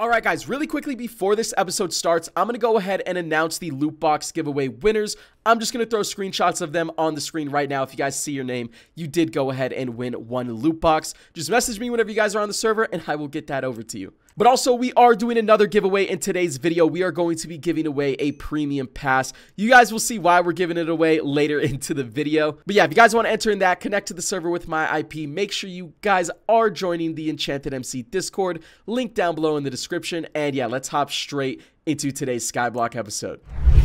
Alright guys, really quickly before this episode starts, I'm going to go ahead and announce the loot box giveaway winners. I'm just going to throw screenshots of them on the screen right now. If you guys see your name, you did go ahead and win one loot box. Just message me whenever you guys are on the server and I will get that over to you. But also, we are doing another giveaway in today's video. We are going to be giving away a premium pass. You guys will see why we're giving it away later into the video. But yeah, if you guys want to enter in that, connect to the server with my IP. Make sure you guys are joining the Enchanted MC Discord. Link down below in the description. And yeah, let's hop straight into today's Skyblock episode.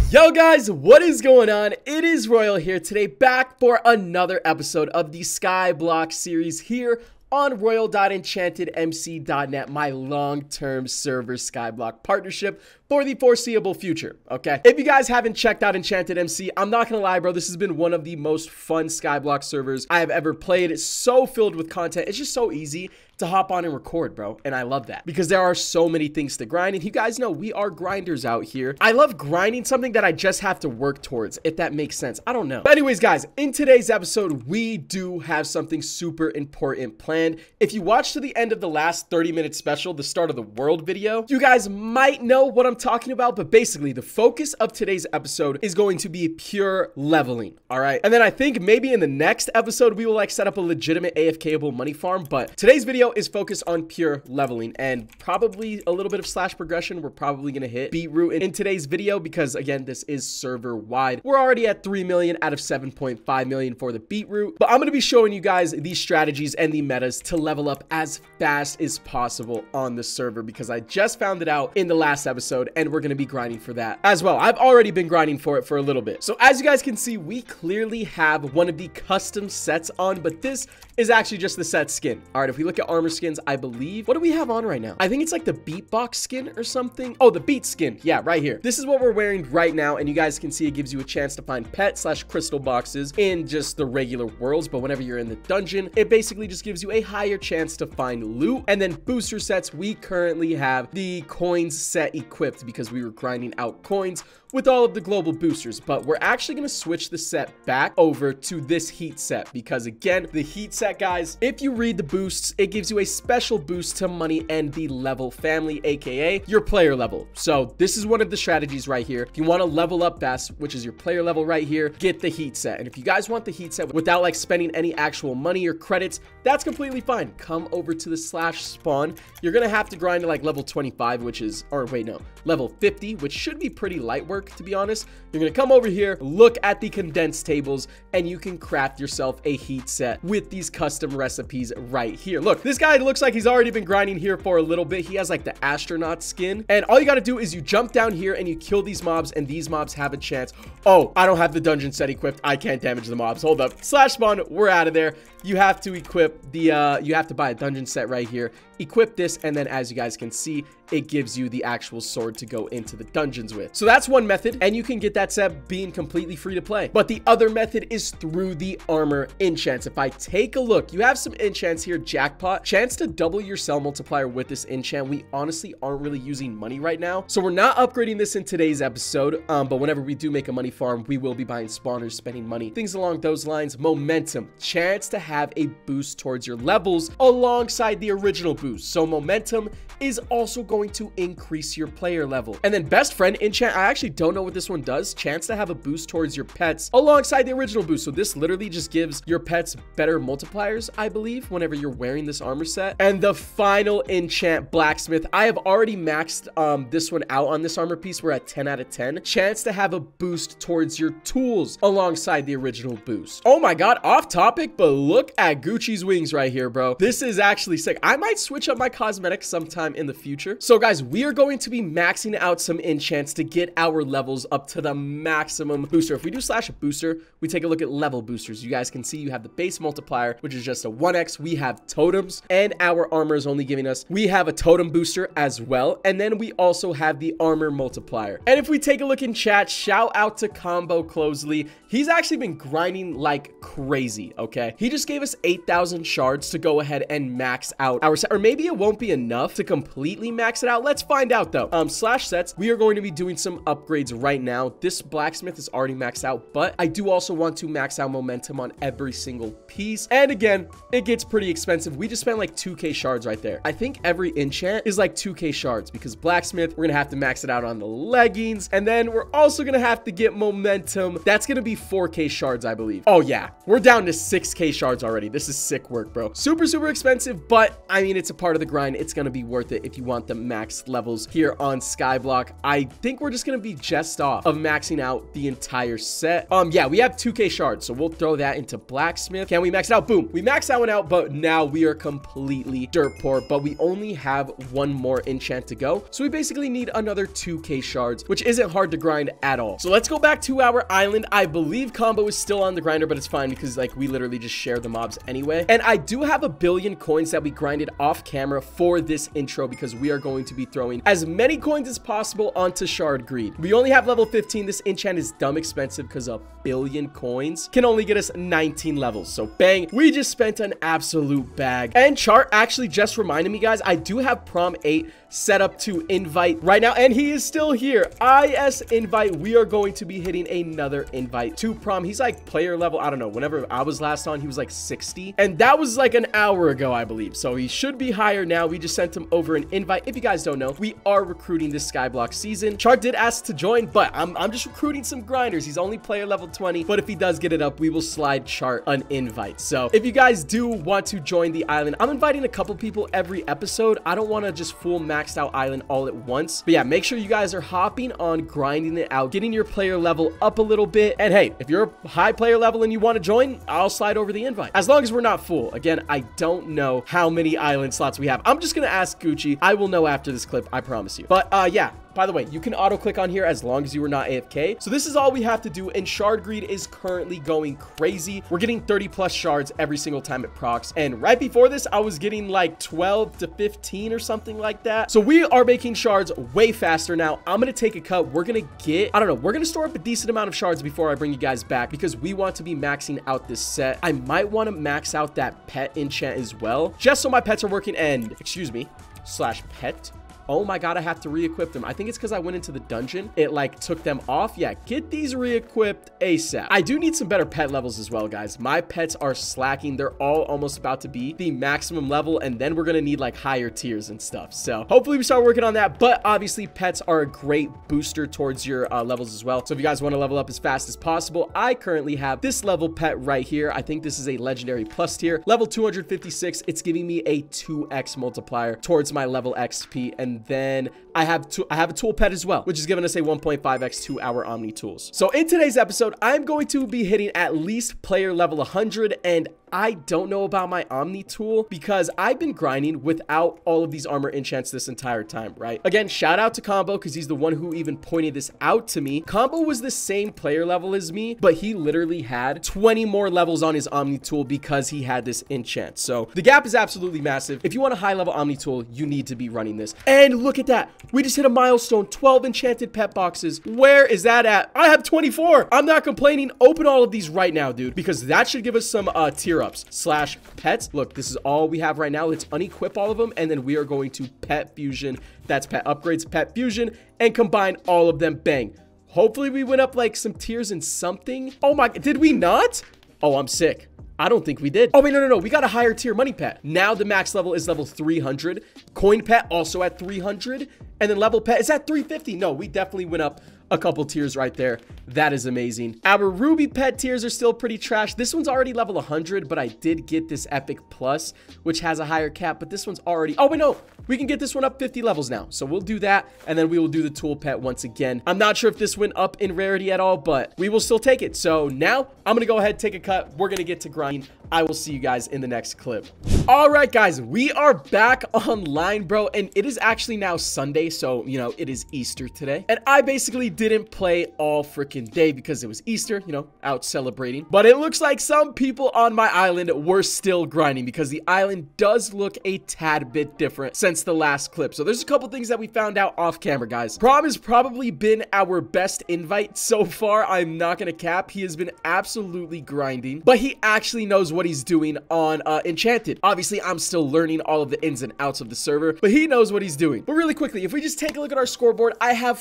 Yo guys, what is going on? It is Royal here today, back for another episode of the Skyblock series here on royal.enchantedmc.net, my long-term server Skyblock partnership for the foreseeable future, okay? If you guys haven't checked out Enchanted MC, I'm not gonna lie, bro, this has been one of the most fun Skyblock servers I have ever played. It's so filled with content. It's just so easy to hop on and record, bro. And I love that because there are so many things to grind. And you guys know we are grinders out here. I love grinding something that I just have to work towards, if that makes sense. I don't know. But anyways, guys, in today's episode, we do have something super important planned. If you watch to the end of the last 30 minute special, the start of the world video, you guys might know what I'm I'm talking about, but basically the focus of today's episode is going to be pure leveling, all right? And then I think maybe in the next episode, we will like set up a legitimate AFKable money farm, but today's video is focused on pure leveling and probably a little bit of slash progression. We're probably gonna hit beetroot in, in today's video because again, this is server wide. We're already at 3 million out of 7.5 million for the beetroot, but I'm gonna be showing you guys these strategies and the metas to level up as fast as possible on the server because I just found it out in the last episode episode, and we're going to be grinding for that as well. I've already been grinding for it for a little bit. So as you guys can see, we clearly have one of the custom sets on, but this is actually just the set skin. All right, if we look at armor skins, I believe, what do we have on right now? I think it's like the beatbox skin or something. Oh, the beat skin. Yeah, right here. This is what we're wearing right now, and you guys can see it gives you a chance to find pet slash crystal boxes in just the regular worlds, but whenever you're in the dungeon, it basically just gives you a higher chance to find loot. And then booster sets, we currently have the coins set equipped because we were grinding out coins with all of the global boosters, but we're actually going to switch the set back over to this heat set because again, the heat set guys, if you read the boosts, it gives you a special boost to money and the level family, aka your player level. So this is one of the strategies right here. If you want to level up best, which is your player level right here, get the heat set. And if you guys want the heat set without like spending any actual money or credits, that's completely fine. Come over to the slash spawn. You're going to have to grind to like level 25, which is, or wait, no, level 50, which should be pretty light work to be honest. You're gonna come over here, look at the condensed tables, and you can craft yourself a heat set with these custom recipes right here. Look, this guy looks like he's already been grinding here for a little bit. He has like the astronaut skin, and all you gotta do is you jump down here and you kill these mobs, and these mobs have a chance. Oh, I don't have the dungeon set equipped. I can't damage the mobs. Hold up. Slash spawn, we're out of there. You have to equip the, uh, you have to buy a dungeon set right here. Equip this, and then as you guys can see, it gives you the actual sword to go into the dungeons with. So that's one method, and you can get that set being completely free to play. But the other method is through the armor enchants. If I take a look, you have some enchants here, jackpot. Chance to double your sell multiplier with this enchant. We honestly aren't really using money right now. So we're not upgrading this in today's episode, um, but whenever we do make a money farm, we will be buying spawners, spending money, things along those lines. Momentum, chance to have a boost towards your levels alongside the original boost. So momentum is also going to increase your player level. And then best friend enchant, I actually don't know what this one does. Chance to have a boost towards your pets alongside the original boost. So this literally just gives your pets better multipliers, I believe, whenever you're wearing this armor set. And the final enchant blacksmith, I have already maxed um, this one out on this armor piece. We're at 10 out of 10. Chance to have a boost towards your tools alongside the original boost. Oh my God, off topic, but look at Gucci's wings right here, bro. This is actually sick. I might switch up my cosmetics sometime in the future. So guys, we are going to be maxing out some enchants to get our levels up to the maximum booster. If we do slash a booster, we take a look at level boosters. You guys can see you have the base multiplier, which is just a 1x. We have totems and our armor is only giving us, we have a totem booster as well. And then we also have the armor multiplier. And if we take a look in chat, shout out to Combo Closely. He's actually been grinding like crazy, okay? He just gave us 8,000 shards to go ahead and max out our set, or maybe it won't be enough to completely max it out. Let's find out though. Um, slash sets, we are going to be doing some upgrades right now. This blacksmith is already maxed out, but I do also want to max out momentum on every single piece. And again, it gets pretty expensive. We just spent like 2k shards right there. I think every enchant is like 2k shards because blacksmith, we're gonna have to max it out on the leggings. And then we're also gonna have to get momentum. That's gonna be 4k shards, I believe. Oh yeah, we're down to 6k shards already. This is sick work, bro. Super, super expensive, but I mean, it's a part of the grind. It's gonna be worth it if you want the max levels here on Skyblock. I think we're just gonna be just off of maxing out the entire set. Um, yeah, we have 2k shards, so we'll throw that into blacksmith. Can we max it out? Boom. We max that one out, but now we are completely dirt poor, but we only have one more enchant to go. So we basically need another 2k shards, which isn't hard to grind at all. So let's go back to our island. I believe combo is still on the grinder, but it's fine because like we literally just share the mobs anyway. And I do have a billion coins that we grinded off camera for this intro because we are going to be throwing as many coins as possible onto Shard Greed. We only have level 15. This enchant is dumb expensive because a billion coins can only get us 19 levels. So bang, we just spent an absolute bag. And Chart actually just reminded me, guys, I do have Prom 8 set up to invite right now and he is still here. Is invite we are going to be hitting another invite to prom. He's like player level i don't know whenever i was last on he was like 60 and that was like an hour ago i believe. So he should be higher now. We just sent him over an invite. If you guys don't know we are recruiting this skyblock season. Chart did ask to join but i'm, I'm just recruiting some grinders. He's only player level 20 but if he does get it up we will slide chart an invite so if you guys do want to join the island i'm inviting a couple people every episode i don't want to just full maxed out island all at once. But yeah, make sure you guys are hopping on, grinding it out, getting your player level up a little bit. And hey, if you're a high player level and you want to join, I'll slide over the invite. As long as we're not full. Again, I don't know how many island slots we have. I'm just going to ask Gucci. I will know after this clip, I promise you. But uh, yeah, by the way, you can auto click on here as long as you are not AFK. So this is all we have to do. And Shard Greed is currently going crazy. We're getting 30 plus shards every single time it procs. And right before this, I was getting like 12 to 15 or something like that. So we are making shards way faster now. I'm going to take a cut. We're going to get, I don't know, we're going to store up a decent amount of shards before I bring you guys back because we want to be maxing out this set. I might want to max out that pet enchant as well, just so my pets are working and, excuse me, slash pet Oh my god, I have to re-equip them. I think it's because I went into the dungeon. It like took them off. Yeah, get these re-equipped ASAP. I do need some better pet levels as well, guys. My pets are slacking. They're all almost about to be the maximum level, and then we're gonna need like higher tiers and stuff. So hopefully we start working on that. But obviously, pets are a great booster towards your uh, levels as well. So if you guys want to level up as fast as possible, I currently have this level pet right here. I think this is a legendary plus tier. Level 256. It's giving me a 2x multiplier towards my level XP, and then I have I have a tool pet as well, which is giving us a 1.5x to our Omni tools. So in today's episode, I'm going to be hitting at least player level 100 and I don't know about my Omni tool because I've been grinding without all of these armor enchants this entire time, right? Again, shout out to Combo because he's the one who even pointed this out to me. Combo was the same player level as me, but he literally had 20 more levels on his Omni tool because he had this enchant. So the gap is absolutely massive. If you want a high level Omni tool, you need to be running this. And look at that. We just hit a milestone, 12 enchanted pet boxes. Where is that at? I have 24. I'm not complaining. Open all of these right now, dude, because that should give us some uh, tier ups slash pets. Look, this is all we have right now. Let's unequip all of them, and then we are going to pet fusion. That's pet upgrades, pet fusion, and combine all of them. Bang. Hopefully we went up like some tiers in something. Oh my, did we not? Oh, I'm sick. I don't think we did. Oh, wait, no, no, no. We got a higher tier money pet. Now the max level is level 300. Coin pet also at 300. And then level pet is at 350. No, we definitely went up a couple tiers right there. That is amazing. Our Ruby pet tiers are still pretty trash. This one's already level 100, but I did get this Epic Plus, which has a higher cap, but this one's already... Oh, wait, no. We can get this one up 50 levels now. So we'll do that, and then we will do the tool pet once again. I'm not sure if this went up in rarity at all, but we will still take it. So now I'm going to go ahead, take a cut. We're going to get to grinding. I will see you guys in the next clip. All right, guys, we are back online, bro, and it is actually now Sunday, so, you know, it is Easter today. And I basically didn't play all freaking day because it was Easter, you know, out celebrating. But it looks like some people on my island were still grinding because the island does look a tad bit different since the last clip. So there's a couple things that we found out off camera, guys. Prom has probably been our best invite so far. I'm not going to cap. He has been absolutely grinding, but he actually knows what he's doing on uh, Enchanted. Obviously, I'm still learning all of the ins and outs of the server, but he knows what he's doing. But really quickly, if we just take a look at our scoreboard, I have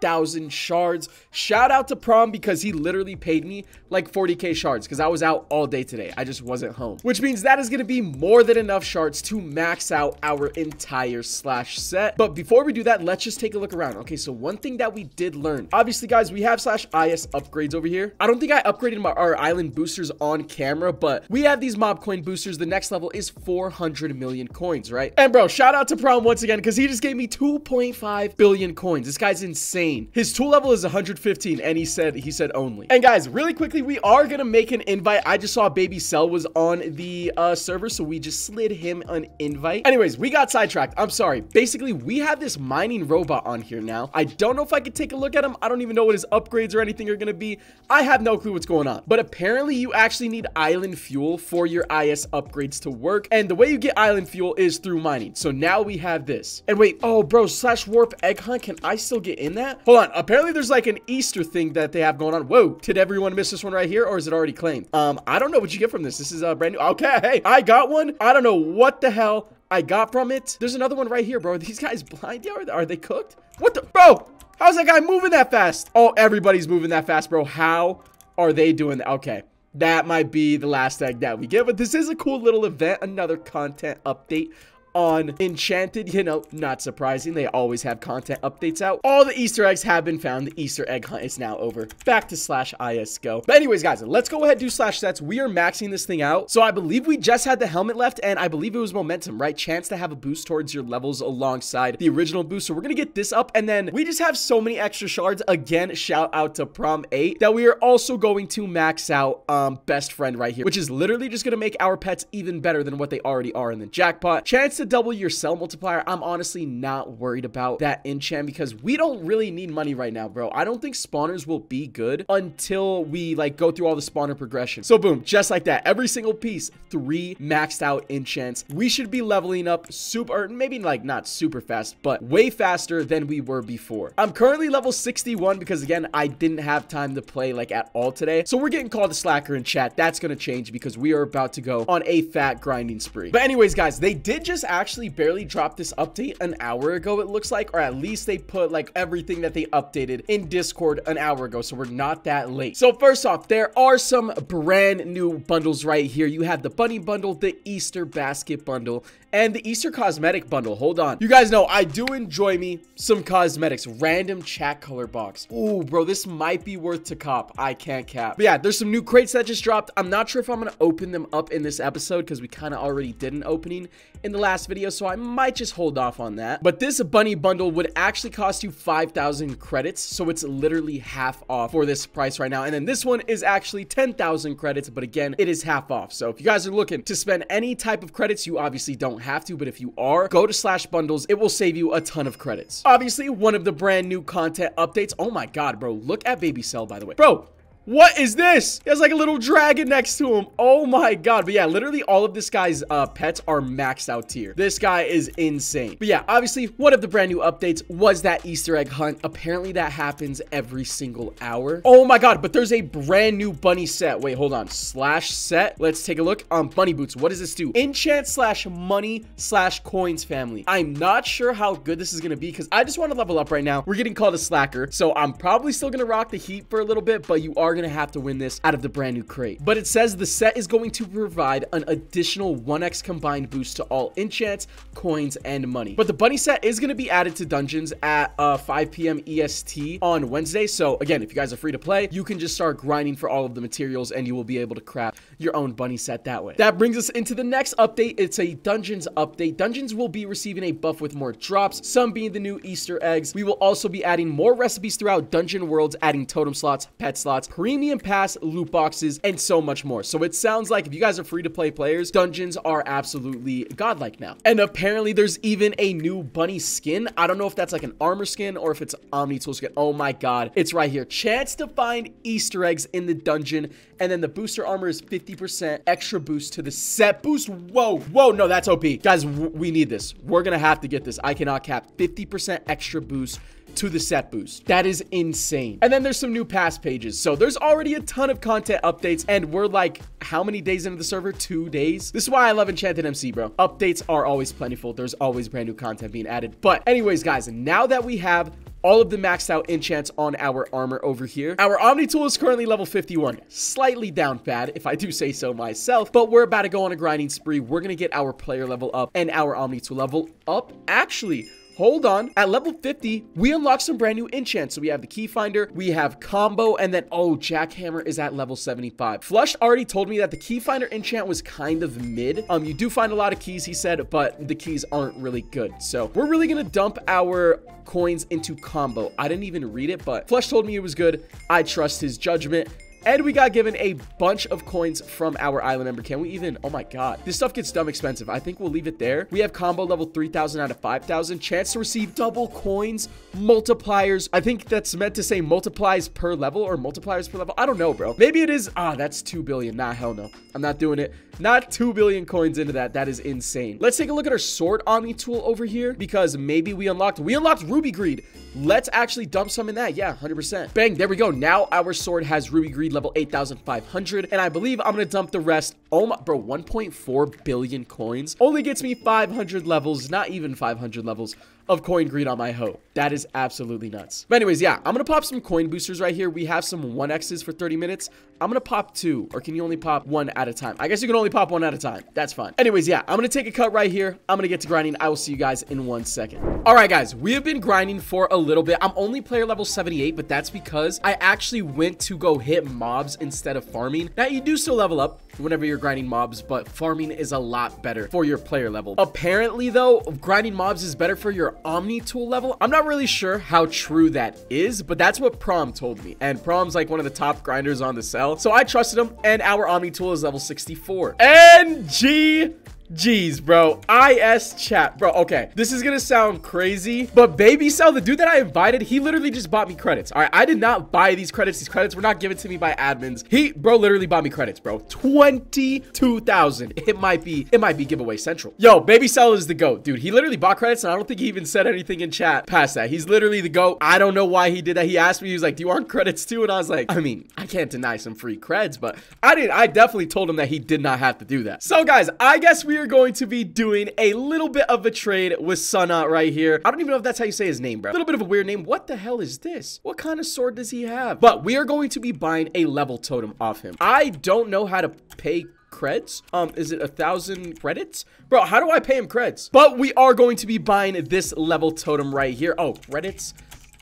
49,000 shards. Shout out to Prom because he literally paid me like 40k shards because I was out all day today. I just wasn't home, which means that is going to be more than enough shards to max out our entire slash set. But before we do that, let's just take a look around. Okay, so one thing that we did learn, obviously guys, we have slash IS upgrades over here. I don't think I upgraded my, our island boosters on camera, but we have these mob coin boosters. The next level is 400 million coins, right? And bro, shout out to Prom once again because he just gave me 2.5 billion coins. This guy's insane. His tool level is 115 and he said, he said only. And guys, really quickly, we are to make an invite. I just saw Baby Cell was on the uh, server, so we just slid him an invite. Anyways, we got sidetracked. I'm sorry. Basically, we have this mining robot on here now. I don't know if I could take a look at him. I don't even know what his upgrades or anything are to be. I have no clue what's going on. But apparently, you actually need island fuel for your IS upgrades to work. And the way you get island fuel is through mining. So now we have this. And wait, oh, bro, slash warp egg hunt. Can I still get in that? Hold on. Apparently, there's like an Easter thing that they have going on. Whoa, did everyone miss this one right here? Or is it already claimed? Um, I don't know what you get from this. This is a brand new. Okay, hey, I got one. I don't know what the hell I got from it. There's another one right here, bro. Are these guys blind? Yeah, are they cooked? What the? Bro, how's that guy moving that fast? Oh, everybody's moving that fast, bro. How are they doing that? Okay. That might be the last egg that we get, but this is a cool little event, another content update on Enchanted. You know, not surprising. They always have content updates out. All the Easter eggs have been found. The Easter egg hunt is now over. Back to slash IS go. But anyways, guys, let's go ahead and do slash sets. We are maxing this thing out. So I believe we just had the helmet left, and I believe it was momentum, right? Chance to have a boost towards your levels alongside the original boost. So we're going to get this up, and then we just have so many extra shards. Again, shout out to Prom 8 that we are also going to max out um, Best Friend right here, which is literally just going to make our pets even better than what they already are in the jackpot. Chance to to double your sell multiplier, I'm honestly not worried about that enchant because we don't really need money right now, bro. I don't think spawners will be good until we like go through all the spawner progression. So boom, just like that, every single piece, three maxed out enchants. We should be leveling up super, maybe like not super fast, but way faster than we were before. I'm currently level 61 because again, I didn't have time to play like at all today. So we're getting called a slacker in chat. That's going to change because we are about to go on a fat grinding spree. But anyways, guys, they did just actually barely dropped this update an hour ago, it looks like, or at least they put like everything that they updated in Discord an hour ago, so we're not that late. So first off, there are some brand new bundles right here. You have the bunny bundle, the Easter basket bundle, and the Easter cosmetic bundle. Hold on. You guys know I do enjoy me some cosmetics. Random chat color box. Ooh, bro, this might be worth to cop. I can't cap. But yeah, there's some new crates that just dropped. I'm not sure if I'm going to open them up in this episode because we kind of already did an opening in the last video, so I might just hold off on that. But this bunny bundle would actually cost you 5,000 credits, so it's literally half off for this price right now. And then this one is actually 10,000 credits, but again, it is half off. So if you guys are looking to spend any type of credits, you obviously don't have to, but if you are, go to slash bundles. It will save you a ton of credits. Obviously, one of the brand new content updates. Oh my god, bro. Look at Baby Cell, by the way. Bro, what is this? He has like a little dragon next to him. Oh my god. But yeah, literally all of this guy's uh, pets are maxed out tier. This guy is insane. But yeah, obviously one of the brand new updates was that Easter egg hunt. Apparently that happens every single hour. Oh my god, but there's a brand new bunny set. Wait, hold on. Slash set. Let's take a look. Um, bunny boots. What does this do? Enchant slash money slash coins family. I'm not sure how good this is going to be because I just want to level up right now. We're getting called a slacker. So I'm probably still going to rock the heat for a little bit, but you are are going to have to win this out of the brand new crate. But it says the set is going to provide an additional 1x combined boost to all enchants, coins, and money. But the bunny set is going to be added to dungeons at uh, 5 p.m. EST on Wednesday. So again, if you guys are free to play, you can just start grinding for all of the materials and you will be able to craft your own bunny set that way. That brings us into the next update. It's a Dungeons update. Dungeons will be receiving a buff with more drops, some being the new Easter eggs. We will also be adding more recipes throughout Dungeon Worlds, adding totem slots, pet slots, premium pass, loot boxes, and so much more. So it sounds like if you guys are free to play players, Dungeons are absolutely godlike now. And apparently there's even a new bunny skin. I don't know if that's like an armor skin or if it's Omni tool skin. Oh my god. It's right here. Chance to find Easter eggs in the dungeon. And then the booster armor is 50% extra boost to the set boost. Whoa, whoa, no, that's OP. Guys, we need this. We're gonna have to get this. I cannot cap 50% extra boost to the set boost. That is insane. And then there's some new pass pages. So there's already a ton of content updates and we're like how many days into the server? Two days. This is why I love Enchanted MC, bro. Updates are always plentiful. There's always brand new content being added. But anyways, guys, now that we have all of the maxed out enchants on our armor over here. Our Omni tool is currently level 51. Slightly down bad, if I do say so myself, but we're about to go on a grinding spree. We're to get our player level up and our Omni tool level up. Actually, Hold on. At level 50, we unlock some brand new enchants. So we have the key finder, we have combo, and then, oh, jackhammer is at level 75. Flush already told me that the key finder enchant was kind of mid. Um, You do find a lot of keys, he said, but the keys aren't really good. So we're really going to dump our coins into combo. I didn't even read it, but Flush told me it was good. I trust his judgment. And we got given a bunch of coins from our island member. Can we even... Oh my god. This stuff gets dumb expensive. I think we'll leave it there. We have combo level 3,000 out of 5,000. Chance to receive double coins. Multipliers. I think that's meant to say multiplies per level or multipliers per level. I don't know, bro. Maybe it is... Ah, that's 2 billion. Nah, hell no. I'm not doing it. Not 2 billion coins into that. That is insane. Let's take a look at our sword Omni tool over here because maybe we unlocked... We unlocked Ruby Greed. Let's actually dump some in that. Yeah, 100%. Bang. There we go. Now our sword has Ruby Greed level 8,500. And I believe I'm to dump the rest. Oh my, bro, 1.4 billion coins only gets me 500 levels, not even 500 levels of coin greed on my hoe. That is absolutely nuts. But anyways, yeah, I'm gonna pop some coin boosters right here. We have some 1x's for 30 minutes. I'm gonna pop two, or can you only pop one at a time? I guess you can only pop one at a time. That's fine. Anyways, yeah, I'm gonna take a cut right here. I'm gonna get to grinding. I will see you guys in one second. All right, guys, we have been grinding for a little bit. I'm only player level 78, but that's because I actually went to go hit mobs instead of farming. Now, you do still level up whenever you're grinding mobs, but farming is a lot better for your player level. Apparently, though, grinding mobs is better for your Omni tool level. I'm not really sure how true that is, but that's what Prom told me. And Prom's like one of the top grinders on the cell. So I trusted him, and our Omni tool is level 64. NG Jeez, bro. IS chat. Bro, okay. This is gonna sound crazy, but Baby Cell, the dude that I invited, he literally just bought me credits. All right, I did not buy these credits. These credits were not given to me by admins. He, bro, literally bought me credits, bro. 22,000. It might be, it might be giveaway central. Yo, Baby Cell is the GOAT, dude. He literally bought credits, and I don't think he even said anything in chat past that. He's literally the GOAT. I don't know why he did that. He asked me, he was like, do you want credits too? And I was like, I mean, I can't deny some free creds, but I didn't, I definitely told him that he did not have to do that. So guys, I guess we are going to be doing a little bit of a trade with Sunna right here. I don't even know if that's how you say his name, bro. A little bit of a weird name. What the hell is this? What kind of sword does he have? But we are going to be buying a level totem off him. I don't know how to pay creds. Um, is it a thousand credits? Bro, how do I pay him creds? But we are going to be buying this level totem right here. Oh, credits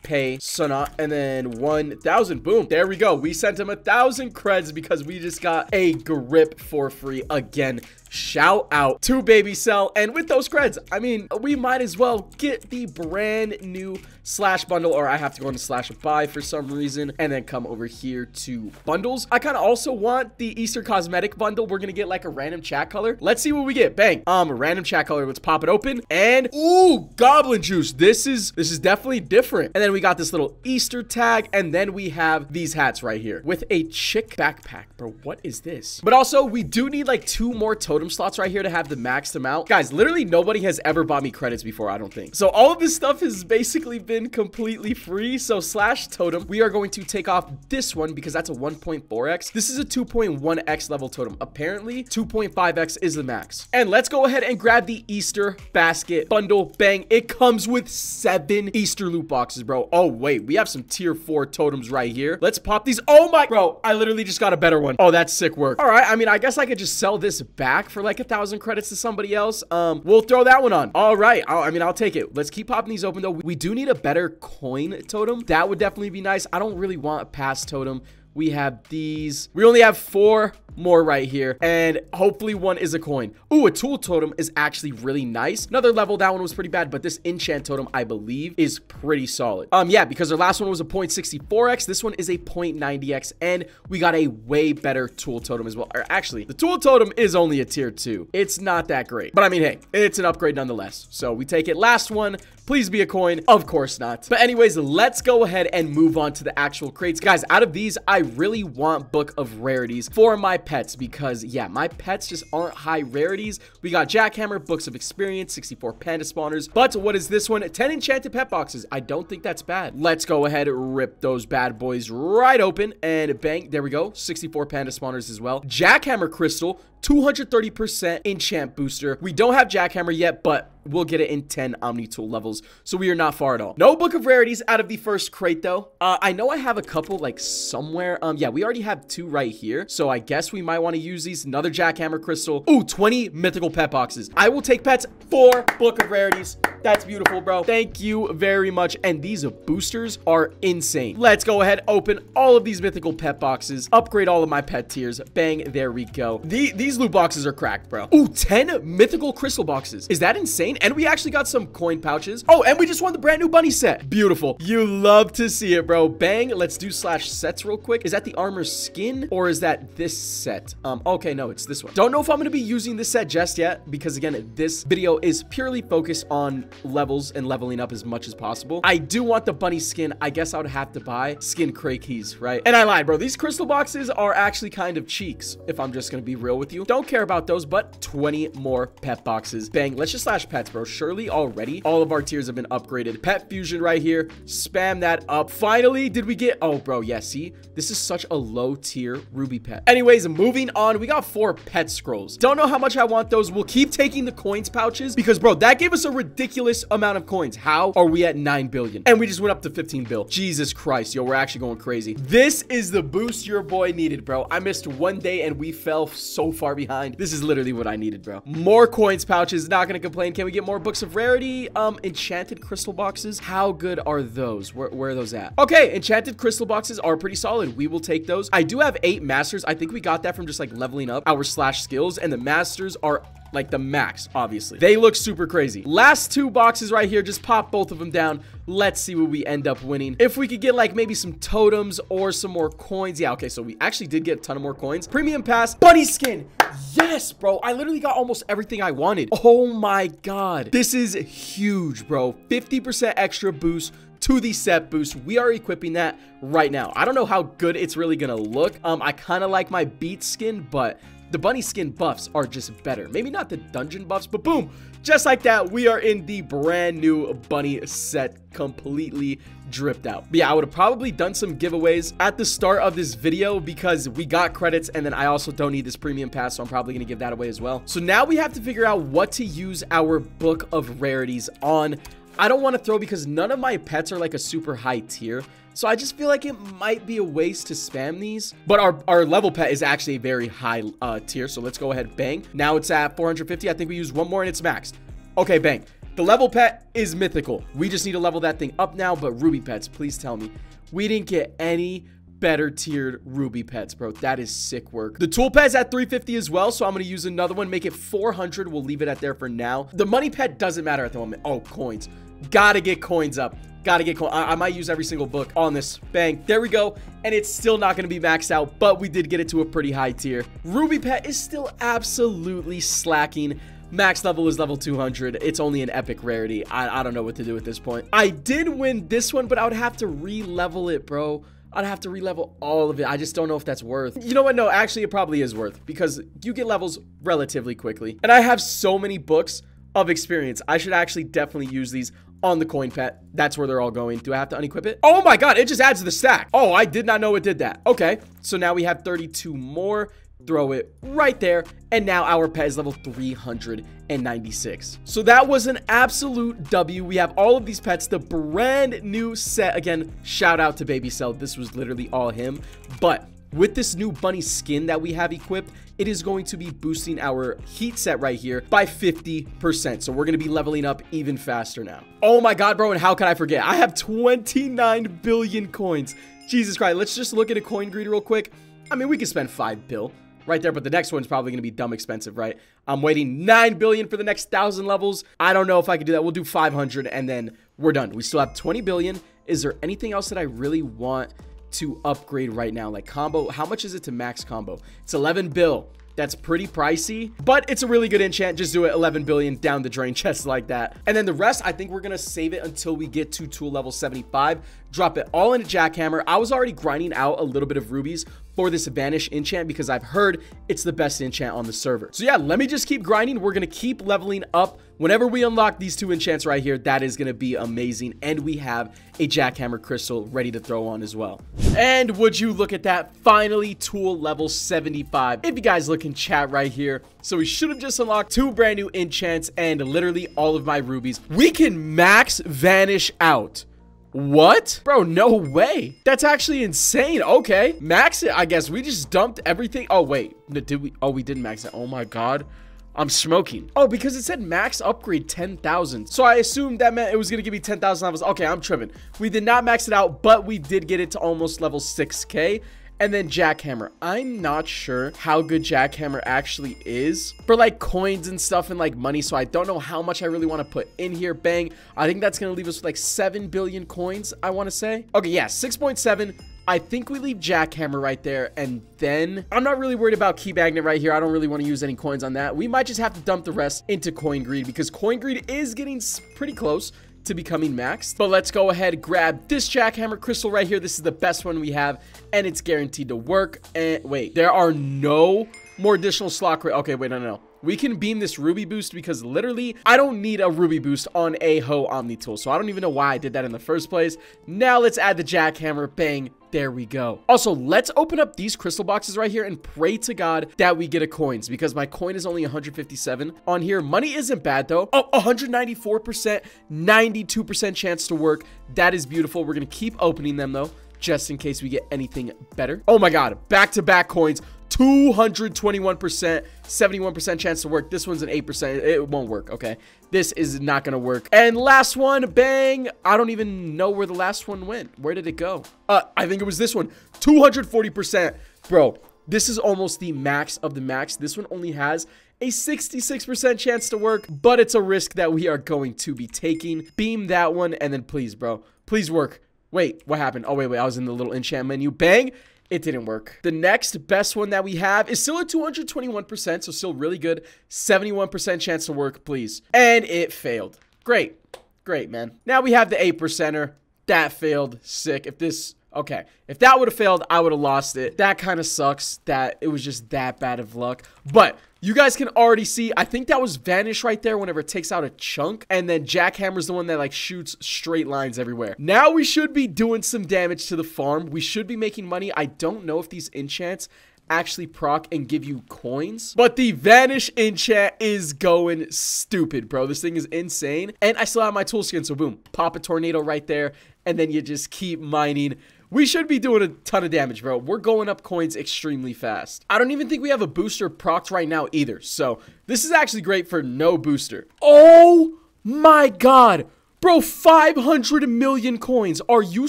pay Sunna and then 1,000. Boom. There we go. We sent him a thousand creds because we just got a grip for free again shout out to Baby Cell. And with those creds, I mean, we might as well get the brand new slash bundle, or I have to go into slash buy for some reason, and then come over here to bundles. I kind of also want the Easter cosmetic bundle. We're gonna get like a random chat color. Let's see what we get. Bang. Um, a random chat color. Let's pop it open. And ooh, goblin juice. This is this is definitely different. And then we got this little Easter tag, and then we have these hats right here with a chick backpack. Bro, what is this? But also, we do need like two more totem totem slots right here to have the maxed amount. Guys, literally nobody has ever bought me credits before, I don't think. So all of this stuff has basically been completely free. So slash totem, we are going to take off this one because that's a 1.4x. This is a 2.1x level totem. Apparently, 2.5x is the max. And let's go ahead and grab the Easter basket bundle. Bang. It comes with seven Easter loot boxes, bro. Oh, wait. We have some tier four totems right here. Let's pop these. Oh my, bro. I literally just got a better one. Oh, that's sick work. All right. I mean, I guess I could just sell this back for like a thousand credits to somebody else, um, we'll throw that one on. All right. I mean, I'll take it. Let's keep popping these open though. We do need a better coin totem. That would definitely be nice. I don't really want a pass totem We have these. We only have four more right here and hopefully one is a coin. Ooh, a tool totem is actually really nice. Another level that one was pretty bad but this enchant totem i believe is pretty solid. Um yeah because our last one was a 0.64x this one is a 0.90x and we got a way better tool totem as well. Or actually the tool totem is only a tier two. It's not that great. But i mean hey it's an upgrade nonetheless. So we take it. Last one Please be a coin. Of course not. But anyways, let's go ahead and move on to the actual crates. Guys, out of these, I really want Book of Rarities for my pets because, yeah, my pets just aren't high rarities. We got Jackhammer, Books of Experience, 64 Panda Spawners. But what is this one? 10 Enchanted Pet Boxes. I don't think that's bad. Let's go ahead and rip those bad boys right open and bang. There we go. 64 Panda Spawners as well. Jackhammer Crystal, 230% enchant booster. We don't have Jackhammer yet, but we'll get it in 10 Omni Tool levels, so we are not far at all. No Book of Rarities out of the first crate, though. Uh, I know I have a couple, like, somewhere. Um, Yeah, we already have two right here, so I guess we might want to use these. Another Jackhammer Crystal. Ooh, 20 Mythical Pet Boxes. I will take pets for Book of Rarities. That's beautiful, bro. Thank you very much. And these boosters are insane. Let's go ahead, open all of these mythical pet boxes, upgrade all of my pet tiers. Bang, there we go. The, these loot boxes are cracked, bro. Ooh, 10 mythical crystal boxes. Is that insane? And we actually got some coin pouches. Oh, and we just won the brand new bunny set. Beautiful. You love to see it, bro. Bang. Let's do slash sets real quick. Is that the armor skin or is that this set? Um, okay, no, it's this one. Don't know if I'm going to be using this set just yet because again, this video is purely focused on levels and leveling up as much as possible. I do want the bunny skin. I guess I would have to buy skin cray keys, right? And I lied, bro. These crystal boxes are actually kind of cheeks, if I'm just gonna be real with you. Don't care about those, but 20 more pet boxes. Bang. Let's just slash pets, bro. Surely already all of our tiers have been upgraded. Pet fusion right here. Spam that up. Finally, did we get... Oh, bro. Yeah, see? This is such a low tier ruby pet. Anyways, moving on. We got four pet scrolls. Don't know how much I want those. We'll keep taking the coins pouches because, bro, that gave us a ridiculous amount amount of coins. How are we at 9 billion? And we just went up to 15 bill. Jesus Christ, yo, we're actually going crazy. This is the boost your boy needed, bro. I missed one day and we fell so far behind. This is literally what I needed, bro. More coins pouches, not gonna complain. Can we get more books of rarity? Um, enchanted crystal boxes. How good are those? Where, where are those at? Okay, enchanted crystal boxes are pretty solid. We will take those. I do have eight masters. I think we got that from just like leveling up our slash skills and the masters are like the max, obviously. They look super crazy. Last two boxes right here, just pop both of them down. Let's see what we end up winning. If we could get like maybe some totems or some more coins. Yeah, okay, so we actually did get a ton of more coins. Premium pass, bunny skin. Yes, bro. I literally got almost everything I wanted. Oh my God. This is huge, bro. 50% extra boost to the set boost. We are equipping that right now. I don't know how good it's really gonna look. Um, I kind of like my beat skin, but the bunny skin buffs are just better. Maybe not the dungeon buffs, but boom, just like that, we are in the brand new bunny set completely dripped out. But yeah, I would have probably done some giveaways at the start of this video because we got credits and then I also don't need this premium pass, so I'm probably going to give that away as well. So now we have to figure out what to use our book of rarities on. I don't want to throw because none of my pets are like a super high tier. So I just feel like it might be a waste to spam these. But our, our level pet is actually a very high uh, tier. So let's go ahead, bang. Now it's at 450. I think we use one more and it's maxed. Okay, bang. The level pet is mythical. We just need to level that thing up now. But ruby pets, please tell me. We didn't get any better tiered ruby pets, bro. That is sick work. The tool pet's at 350 as well, so I'm going to use another one, make it 400. We'll leave it at there for now. The money pet doesn't matter at the moment. Oh, coins. Gotta get coins up. Gotta get coins. I, I might use every single book on this. Bang. There we go. And it's still not going to be maxed out, but we did get it to a pretty high tier. Ruby Pet is still absolutely slacking. Max level is level 200. It's only an epic rarity. I, I don't know what to do at this point. I did win this one, but I would have to re-level it, bro. I'd have to re-level all of it. I just don't know if that's worth. You know what? No, actually, it probably is worth because you get levels relatively quickly. And I have so many books of experience. I should actually definitely use these on the coin pet. That's where they're all going. Do I have to unequip it? Oh my god, it just adds to the stack. Oh, I did not know it did that. Okay, so now we have 32 more. Throw it right there. And now our pet is level 396. So that was an absolute W. We have all of these pets, the brand new set. Again, shout out to Baby Cell. This was literally all him. But with this new bunny skin that we have equipped, it is going to be boosting our heat set right here by 50%. So we're going to be leveling up even faster now. Oh my god, bro, and how can I forget? I have 29 billion coins. Jesus Christ, let's just look at a coin greed real quick. I mean, we can spend 5 bill right there, but the next one's probably going to be dumb expensive, right? I'm waiting 9 billion for the next 1000 levels. I don't know if I can do that. We'll do 500 and then we're done. We still have 20 billion. Is there anything else that I really want to upgrade right now? Like combo, how much is it to max combo? It's 11 bill. That's pretty pricey, but it's a really good enchant. Just do it 11 billion down the drain chest like that. And then the rest, I think we're to save it until we get to tool level 75. Drop it all into Jackhammer. I was already grinding out a little bit of rubies for this Vanish enchant because I've heard it's the best enchant on the server. So yeah, let me just keep grinding. We're going to keep leveling up. Whenever we unlock these two enchants right here, that is going to be amazing. And we have a Jackhammer Crystal ready to throw on as well. And would you look at that? Finally, tool level 75. If you guys look in chat right here, so we should have just unlocked two brand new enchants and literally all of my rubies. We can max Vanish out. What? Bro, no way. That's actually insane. Okay. Max it, I guess. We just dumped everything. Oh, wait. Did we? Oh, we didn't max it. Oh, my God. I'm smoking. Oh, because it said max upgrade 10,000. So I assumed that meant it was going to give me 10,000 levels. Okay, I'm tripping. We did not max it out, but we did get it to almost level 6k. And then Jackhammer. I'm not sure how good Jackhammer actually is for like coins and stuff and like money. So I don't know how much I really want to put in here. Bang. I think that's going to leave us with like 7 billion coins, I want to say. Okay, yeah, 6.7. I think we leave Jackhammer right there, and then I'm not really worried about Key Magnet right here. I don't really want to use any coins on that. We might just have to dump the rest into Coin Greed because Coin Greed is getting pretty close to becoming maxed. But let's go ahead grab this jackhammer crystal right here. This is the best one we have, and it's guaranteed to work. And wait, there are no more additional slot. Okay, wait, no, no, no. We can beam this ruby boost because literally I don't need a ruby boost on a Hoe Omni tool. So I don't even know why I did that in the first place. Now let's add the jackhammer. Bang. There we go. Also, let's open up these crystal boxes right here and pray to God that we get a coins because my coin is only 157 on here. Money isn't bad though. Oh, 194%, 92% chance to work. That is beautiful. We're going to keep opening them though just in case we get anything better. Oh my god, back-to-back -back coins. 221%, 71% chance to work. This one's an 8%. It won't work, okay? This is not going to work. And last one, bang. I don't even know where the last one went. Where did it go? Uh, I think it was this one. 240%. Bro, this is almost the max of the max. This one only has a 66% chance to work, but it's a risk that we are going to be taking. Beam that one, and then please, bro, please work. Wait, what happened? Oh, wait, wait, I was in the little enchant menu. Bang! It didn't work. The next best one that we have is still at 221%, so still really good. 71% chance to work, please. And it failed. Great. Great, man. Now we have the 8%er. That failed. Sick. If this... Okay, if that would have failed, I would have lost it. That kind of sucks that it was just that bad of luck. But you guys can already see, I think that was Vanish right there whenever it takes out a chunk. And then Jackhammer's the one that like shoots straight lines everywhere. Now we should be doing some damage to the farm. We should be making money. I don't know if these enchants actually proc and give you coins. But the Vanish enchant is going stupid, bro. This thing is insane. And I still have my tool skin, so boom. Pop a tornado right there. And then you just keep mining we should be doing a ton of damage, bro. We're going up coins extremely fast. I don't even think we have a booster procs right now either. So this is actually great for no booster. Oh my God. Bro, 500 million coins. Are you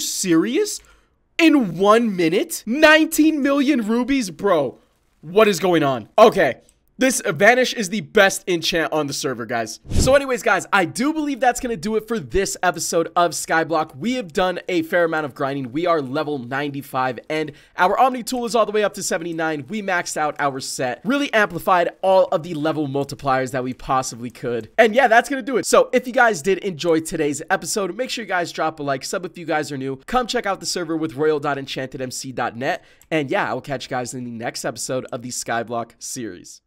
serious? In one minute? 19 million rubies? Bro, what is going on? Okay, this Vanish is the best enchant on the server, guys. So anyways, guys, I do believe that's going to do it for this episode of Skyblock. We have done a fair amount of grinding. We are level 95, and our Omni tool is all the way up to 79. We maxed out our set, really amplified all of the level multipliers that we possibly could. And yeah, that's going to do it. So if you guys did enjoy today's episode, make sure you guys drop a like, sub if you guys are new. Come check out the server with royal.enchantedmc.net. And yeah, I will catch you guys in the next episode of the Skyblock series.